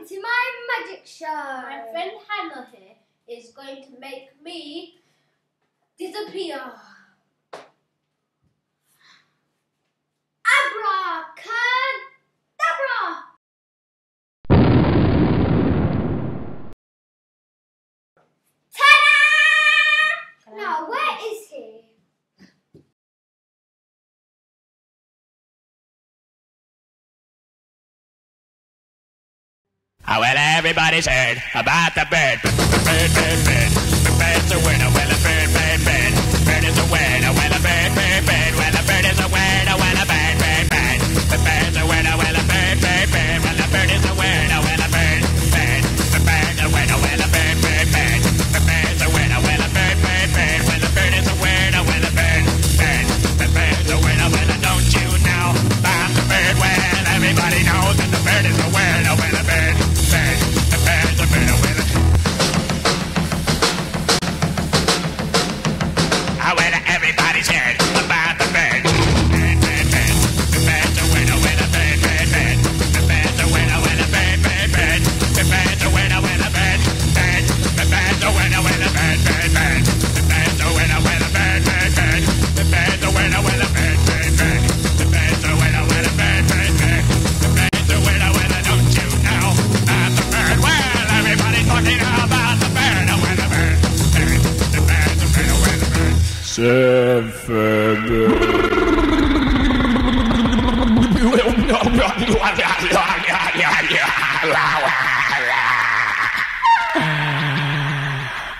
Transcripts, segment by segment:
welcome to my magic show. My friend Hannah here is going to make me disappear. Oh, well, everybody's heard about the bird. Bird, bird, bird. The bird's a winner. Well, a bird, bird, bird. Bird is a winner. Well, a bird, bird.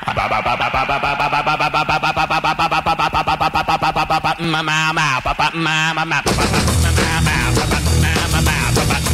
Mama, mama, papa, mama, papa, mama, papa, mama, papa, mama, papa.